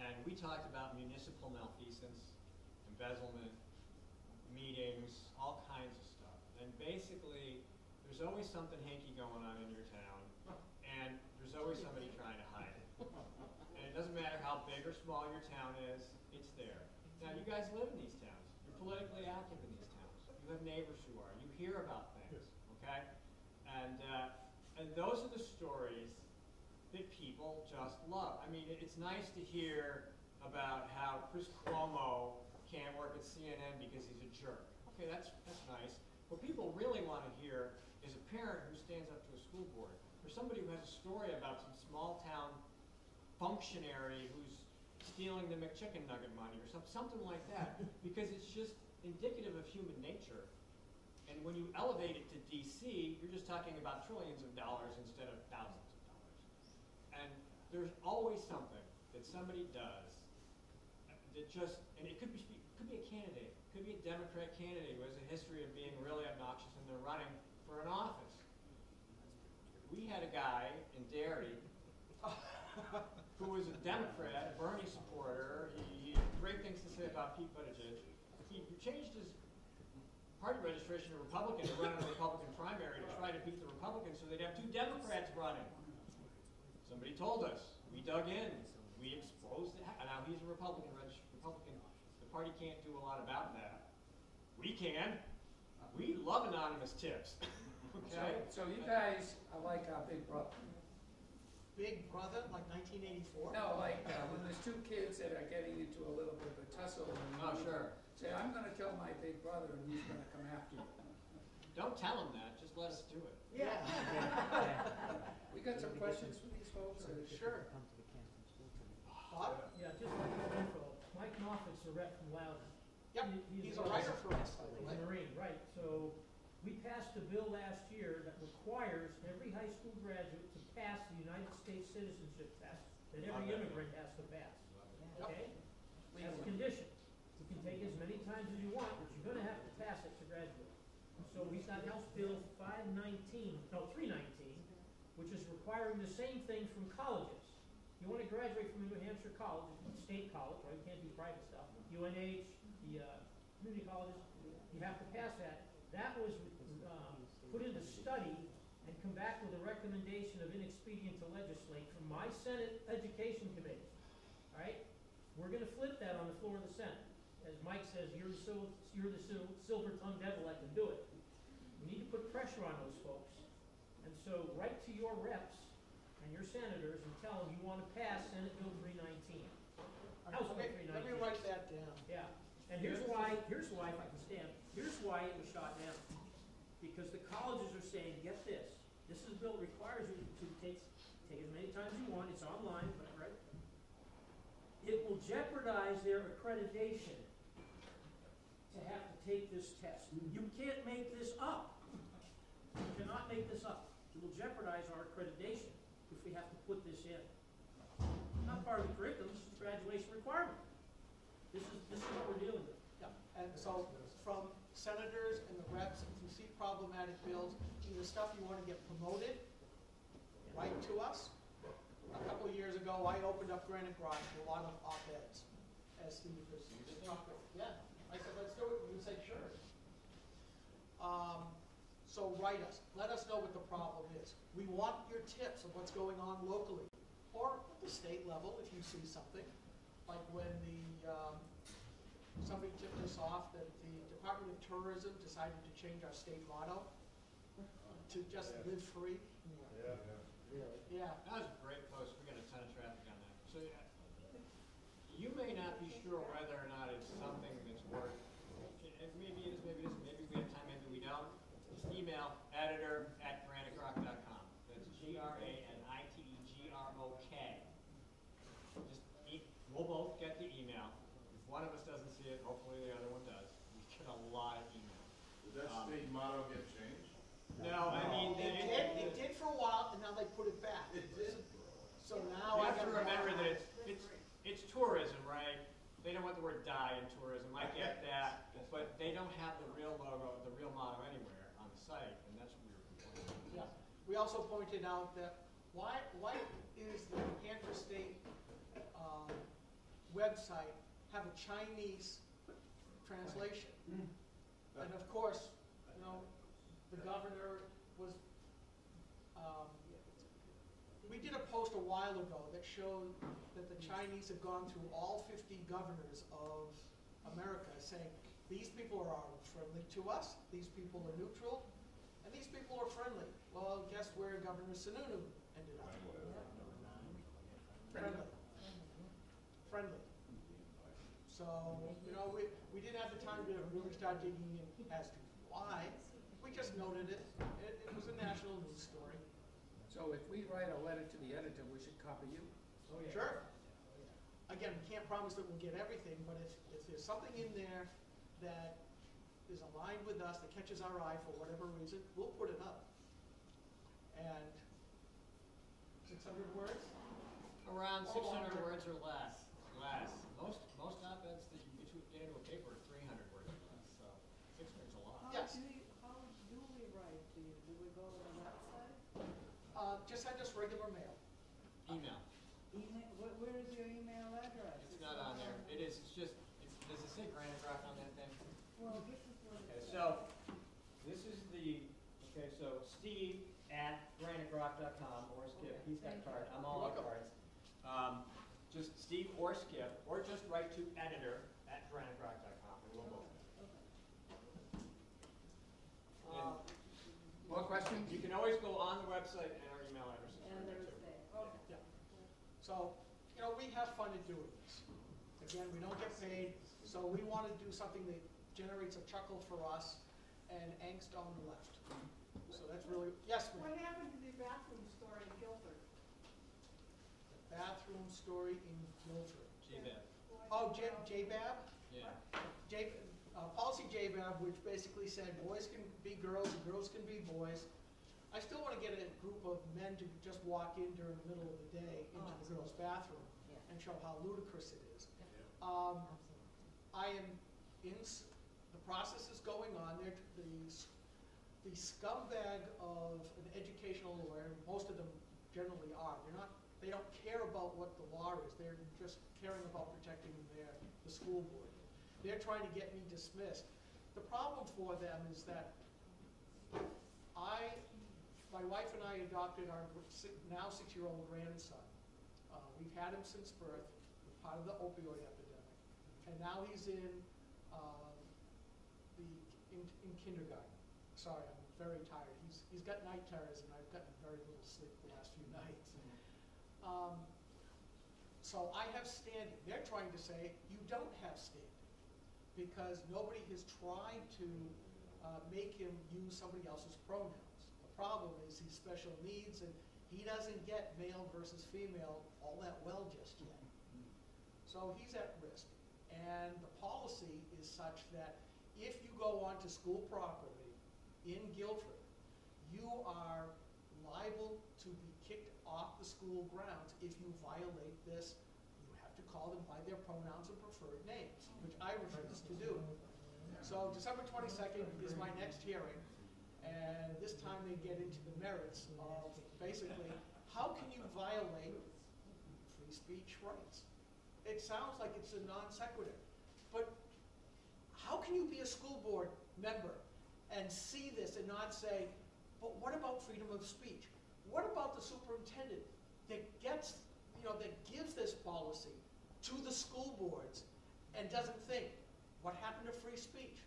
And we talked about municipal malfeasance, embezzlement, meetings, all kinds of stuff. And basically, there's always something hanky going on in your town, and there's always somebody trying to hide it. And it doesn't matter how big or small your town is, it's there. Now, you guys live in these towns. You're politically active in these towns. You have neighbors who are. You hear about things, okay? And, uh, and those are the stories just love. I mean, it's nice to hear about how Chris Cuomo can't work at CNN because he's a jerk. Okay, that's, that's nice. What people really want to hear is a parent who stands up to a school board, or somebody who has a story about some small town functionary who's stealing the McChicken nugget money, or some, something like that, because it's just indicative of human nature. And when you elevate it to DC, you're just talking about trillions of dollars instead of thousands of dollars. And there's always something that somebody does that just, and it could be, could be a candidate, could be a Democrat candidate who has a history of being really obnoxious and they're running for an office. We had a guy in Derry who was a Democrat, a Bernie supporter. He, he had great things to say about Pete Buttigieg. He changed his party registration to Republican to run in a Republican primary to try to beat the Republicans so they'd have two Democrats running. Somebody told us. We dug in. We exposed it. Now he's a Republican. reg- Republican. The party can't do a lot about that. We can. We love anonymous tips. okay. So, so you guys are like our big brother. Big Brother, like 1984? No, like uh, when there's two kids that are getting into a little bit of a tussle. and Oh, you sure. Say, I'm gonna tell my big brother and he's gonna come after you. Don't tell them that. Just let us do it. Yeah. We got some questions for these folks? or- Sure. Come to the Canton School Committee. Bob? Yeah, just like info, Mike Moffett's a rep from Loudon. Yep, He- he's a writer for us. He's a Marine, right, so we passed a bill last year that requires every high school graduate to pass the United States citizenship test, that every immigrant has to pass, okay? As a condition, you can take as many times as you want, but you're gonna have to pass it to graduate. So we've got House Bill five nineteen, no, three nineteen, which is requiring the same thing from colleges. You want to graduate from a New Hampshire college, state college, right, you can't do private stuff, UNH, the, uh, community colleges, you have to pass that. That was, um, put into study and come back with a recommendation of inexpedient to legislate from my Senate Education Committee, all right? We're gonna flip that on the floor of the Senate. Mike says, you're the you're the sil- silver tongued devil that can do it. We need to put pressure on those folks. And so write to your reps and your senators and tell them you want to pass Senate Bill three nineteen. House Bill Let me, let me write that down. Yeah, and here's why, here's why, if I can stand, here's why it was shot down. Because the colleges are saying, get this, this is bill requires you to take, take as many times as you want, it's online, but, right? It will jeopardize their accreditation to have to take this test. You can't make this up. You cannot make this up. It will jeopardize our accreditation if we have to put this in. Not part of the curriculum, this is graduation requirement. This is, this is what we're dealing with. Yeah, and so from senators and the reps, if you see problematic bills, either stuff you want to get promoted, write to us. A couple of years ago, I opened up Granite Grok to a lot of op-eds as Steve was talking. Yeah, I said, let's do it, and you said, sure. Um, So write us, let us know what the problem is. We want your tips of what's going on locally, or at the state level, if you see something. Like when the, um, somebody tipped us off that the Department of Tourism decided to change our state motto to just live free. Yeah. Yeah, That was a great post. We got a ton of traffic on that. So yeah, you may not be sure whether or not it's something that's worth, it- maybe it is, maybe it isn't, maybe we have time, maybe we don't. Just email editor at granitegrok.com. That's G-R-A-N-I-T-E-G-R-O-K. Just, e- we'll both get the email. If one of us doesn't see it, hopefully the other one does. We get a lot of emails. Did that um, state motto get changed? No, I mean, it it- did, it did for a while, and now they put it back. It did. So now You I have to remember that it's, it's, it's tourism, right? They don't want the word die in tourism, I get that, but they don't have the real logo, the real motto anywhere. on the that's what we were complaining Yeah. about. We also pointed out that why, why is the Hampshire State, um, website have a Chinese translation? And of course, you know, the governor was, um, we did a post a while ago that showed that the Chinese have gone through all fifty governors of America saying, these people are friendly to us, these people are neutral, and these people are friendly. Well, guess where Governor Sununu ended up? Friendly. Friendly. So, you know, we, we didn't have the time to really start digging in as to why. We just noted it. It, it was a national news story. So if we write a letter to the editor, we should copy you? Oh, yeah. Sure. Again, we can't promise that we'll get everything, but if, if there's something in there that is aligned with us, that catches our eye for whatever reason, we'll put it up. And six hundred words? Around six hundred longer. words or less, less. Most, most op-eds that you get to, get into a paper are three hundred words or less, so six hundred's a lot. How Yes. do we, how do we write to you? Do we go to the website? Uh, just send us regular mail. Email, Email, where, where is your email address? it's not on there. It is, it's just, it's, does it say Granite Grok on that thing? Well, this is what Okay, it says. so, this is the, okay, so Steve at granitegrok.com, or Skip, he's got Thank you. cards, I'm all on You're cards. Um, just Steve or Skip, or just write to editor at granitegrok.com, and we'll both. Okay. Uh, More questions? You can always go on the website and our email address is And there too. there, okay. So, you know, we have fun at doing this. Again, we don't get paid, so we want to do something that generates a chuckle for us and angst on the left. So that's really, yes, ma'am. What happened to the bathroom story in Gilford? The bathroom story in Gilford. G-Bab, Oh, J, JBAB? yeah. J, uh, policy JBAB, which basically said boys can be girls and girls can be boys. I still wanna get a group of men to just walk in during the middle of the day into the girls' bathroom Yeah. and show how ludicrous it is. Um, I am in, s- the process is going on, there, the, s- the scumbag of an educational lawyer, most of them generally are, they're not, they don't care about what the law is, they're just caring about protecting their, the school board. They're trying to get me dismissed. The problem for them is that I, my wife and I adopted our now six-year-old grandson. Uh, we've had him since birth, part of the opioid epidemic. And now he's in, um, the, in, in kindergarten. Sorry, I'm very tired. He's, he's got night terrors and I've gotten very little sleep the last few nights. Um, so I have standing. They're trying to say, you don't have standing. Because nobody has tried to, uh, make him use somebody else's pronouns. The problem is he's special needs and he doesn't get male versus female all that well just yet. So he's at risk. And the policy is such that if you go onto school property Gilford, you are liable to be kicked off the school grounds if you violate this. You have to call them by their pronouns and preferred names, which I refuse to do. So December twenty-second is my next hearing, and this time they get into the merits of basically, how can you violate free speech rights? It sounds like it's a non sequitur, but how can you be a school board member and see this and not say, but what about freedom of speech? What about the superintendent that gets, you know, that gives this policy to the school boards and doesn't think, what happened to free speech?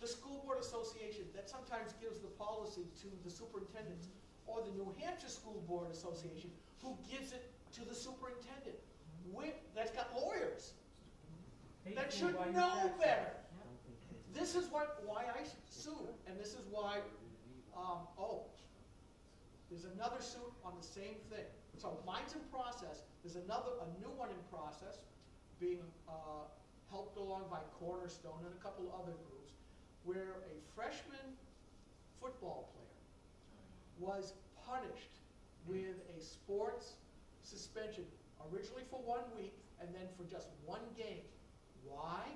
The School Board Association that sometimes gives the policy to the superintendents, or the New Hampshire School Board Association, who gives it to the superintendent, with, that's got lawyers, that should know better. This is what, why I sue, and this is why, um, oh, there's another suit on the same thing. So mine's in process, there's another, a new one in process, being, uh, helped along by Cornerstone and a couple other groups, where a freshman football player was punished with a sports suspension, originally for one week and then for just one game. Why?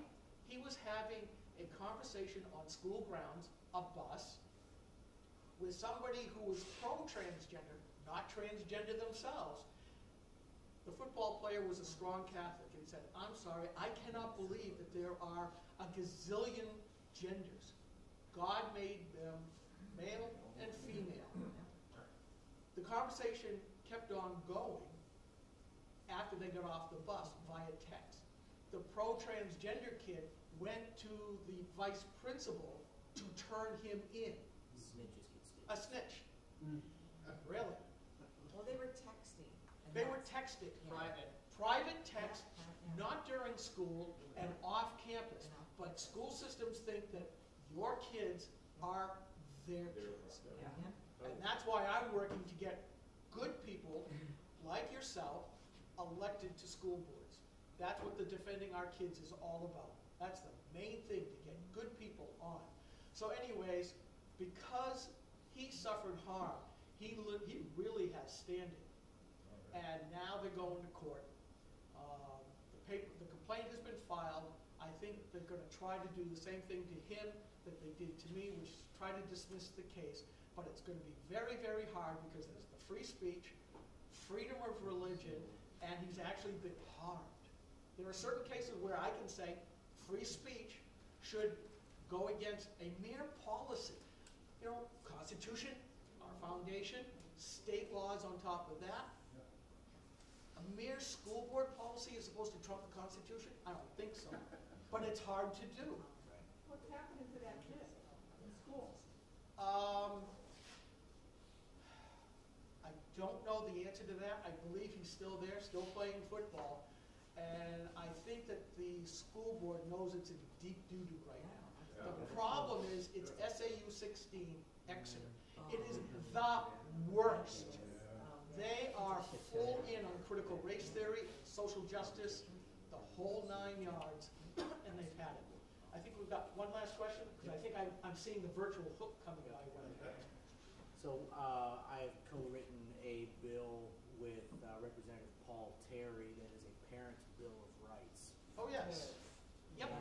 He was having a conversation on school grounds, a bus, with somebody who was pro-transgender, not transgender themselves. The football player was a strong Catholic, and he said, I'm sorry, I cannot believe that there are a gazillion genders. God made them male and female. The conversation kept on going after they got off the bus via text. The pro-transgender kid went to the vice principal to turn him in. Snitches get stitched. A snitch. Mm. Uh, really? Well, they were texting. and They were texting. Yeah. Private, Private text, Yeah. not during school and off campus. But school systems think that your kids are their kids. Yeah. And oh. that's why I'm working to get good people like yourself elected to school boards. That's what the Defending Our Kids is all about. That's the main thing, to get good people on. So anyways, because he suffered harm, he, li- he really has standing. And now they're going to court. Um, The paper, the complaint has been filed. I think they're gonna try to do the same thing to him that they did to me, which is try to dismiss the case. But it's gonna be very, very hard because there's the free speech, freedom of religion, and he's actually been harmed. There are certain cases where I can say free speech should go against a mere policy. You know, Constitution, our foundation, state laws on top of that. A mere school board policy is supposed to trump the Constitution? I don't think so. But it's hard to do. What's happening to that kid in school? Um, I don't know the answer to that. I believe he's still there, still playing football. And I think that the school board knows it's in deep doo-doo right now. The problem is, it's SAU sixteen Exeter. It is the worst. They are full in on critical race theory, social justice, the whole nine yards, and they've had it. I think we've got one last question, because I think I'm, I'm seeing the virtual hook coming my way. So, uh, I've co-written a bill with uh, Representative Paul Terry that is a Parents' Bill of Rights. Oh, yes. Yep, And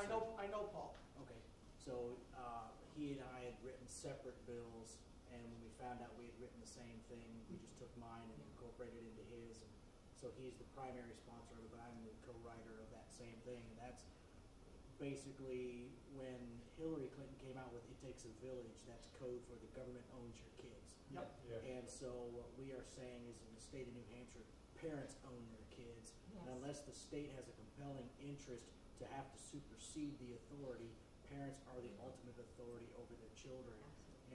I know, I know Paul. Okay, so, uh, he and I had written separate bills, and when we found out we had written the same thing, we just took mine and incorporated it into his. And So he's the primary sponsor of it, but I'm the co-writer of that same thing, and that's basically when Hillary Clinton came out with It Takes a Village, that's code for the government owns your kids. Yep. And so what we are saying is in the state of New Hampshire, parents own their kids. And unless the state has a compelling interest to have to supersede the authority, parents are the ultimate authority over their children.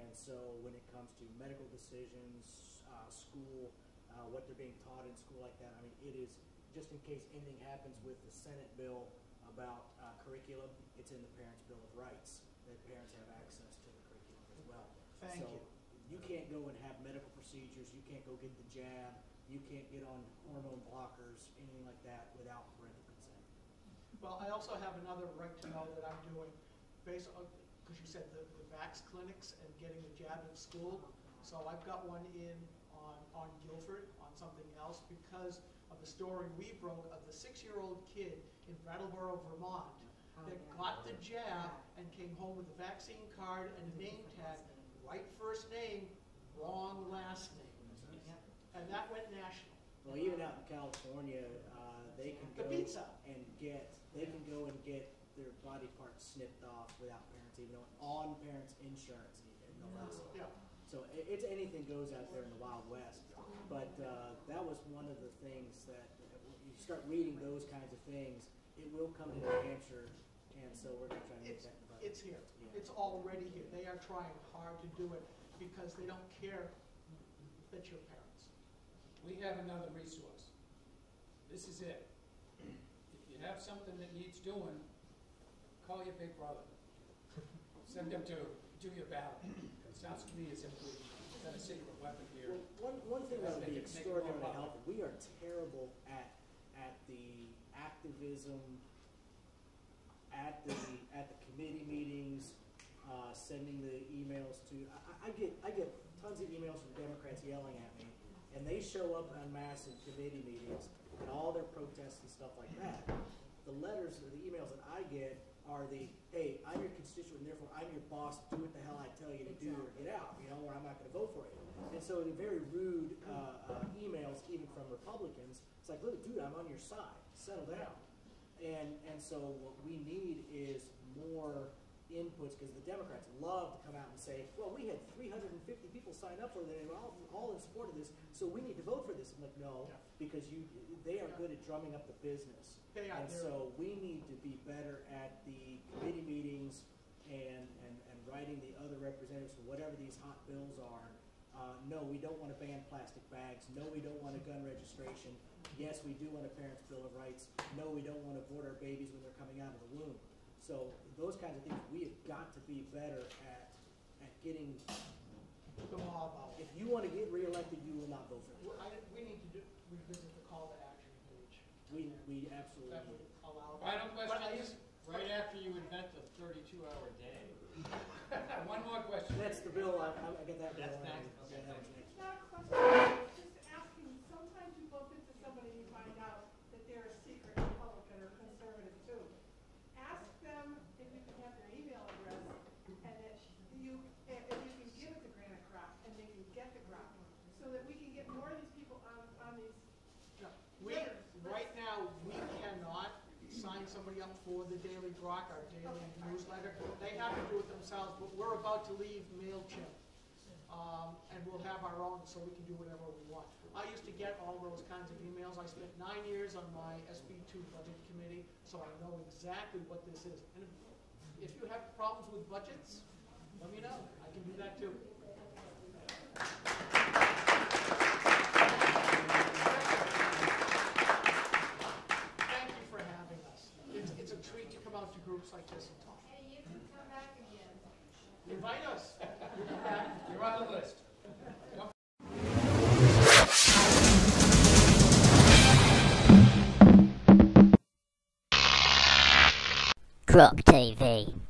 And so when it comes to medical decisions, uh, school, uh, what they're being taught in school like that, I mean, it is, just in case anything happens with the Senate bill about uh, curriculum, it's in the Parents' Bill of Rights, that parents have access to the curriculum as well. Thank So you. you can't go and have medical procedures, you can't go get the jab, you can't get on hormone blockers, anything like that without. Well, I also have another right to know that I'm doing, based on, because you said the, the vax clinics and getting the jab in school. So I've got one in on, on Gilford, on something else, because of the story we broke of the six-year-old kid in Brattleboro, Vermont, Oh, that yeah. got the jab and came home with a vaccine card and a name tag, right first name, wrong last name. And that went national. Well, even out in California, uh, they can The go pizza. and get, they can go and get their body parts snipped off without parents even knowing, on parents' insurance even, no less. Yeah. So i it's anything goes out there in the Wild West. But uh, that was one of the things that, uh, you start reading those kinds of things, it will come to New Hampshire, and so we're gonna try to make It's, that in the budget. it's here. Yeah. It's already here. They are trying hard to do it because they don't care that you're parents. We have another resource. This is it. Have something that needs doing, call your big brother. Send him to do your ballot. It sounds to me as if we've got a secret weapon here. Well, one, one thing that would be Make it- make extraordinarily helpful, we are terrible at, at the activism, at the, at the committee meetings, uh, sending the emails to, I, I- I get, I get tons of emails from Democrats yelling at me, and they show up en masse in committee meetings, and all their protests and stuff like that. The letters, or the emails that I get are the, hey, I'm your constituent, therefore I'm your boss, do what the hell I tell you to do or get out, you know, or I'm not gonna vote for you. And so the very rude, uh, uh, emails, even from Republicans, it's like, look, dude, I'm on your side, settle down. And, and so what we need is more inputs, because the Democrats love to come out and say, well, we had three hundred and fifty people sign up for it, they were all, all in support of this, so we need to vote for this. I'm like, no, Yeah. because you, they are good at drumming up the business. They And so we need to be better at the committee meetings and, and, and writing the other representatives for whatever these hot bills are. Uh, no, we don't wanna ban plastic bags, no, we don't want a gun registration, yes, we do want a parent's bill of rights, no, we don't wanna abort our babies when they're coming out of the womb. So those kinds of things, we have got to be better at, at getting, The mob out. if you wanna get reelected, you will not vote for We- it. I, we need to do, revisit the call to action page. We, we absolutely That would need. allow. Final But I questions? just- Right after you invent the thirty-two hour day. One more question. That's the bill, I, I I got that. That's on. next, okay, Yeah, that was next. Not a question, it's just asking, sometimes you bump into somebody and you find out that they're a secret Republican or conservative too. Ask them if you can have their email address and that you, if if you can give it to Granite Grok and they can get the Grok. So that we can get more of these people on, on these No, We, right now, we cannot sign somebody up for the Daily Grok, our daily newsletter. They have to do it themselves, but we're about to leave MailChimp. Um, and we'll have our own, so we can do whatever we want. I used to get all those kinds of emails. I spent nine years on my SB two budget committee, so I know exactly what this is. And if you have problems with budgets, let me know. I can do that too. Grok TV.